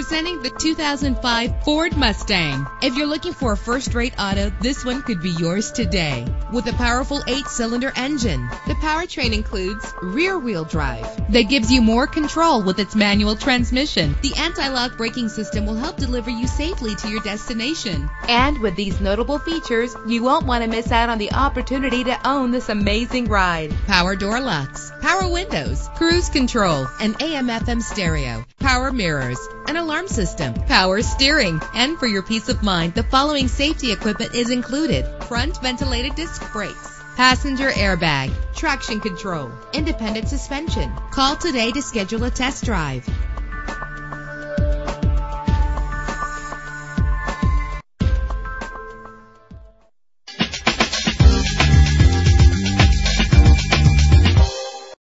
Presenting the 2005 Ford Mustang. If you're looking for a first-rate auto, this one could be yours today. With a powerful eight-cylinder engine, the powertrain includes rear-wheel drive that gives you more control with its manual transmission. The anti-lock braking system will help deliver you safely to your destination. And with these notable features, you won't want to miss out on the opportunity to own this amazing ride. Power door locks, power windows, cruise control, and AM FM stereo, power mirrors, an alarm system, power steering. And for your peace of mind, the following safety equipment is included. Front ventilated disc brakes, passenger airbag, traction control, independent suspension. Call today to schedule a test drive.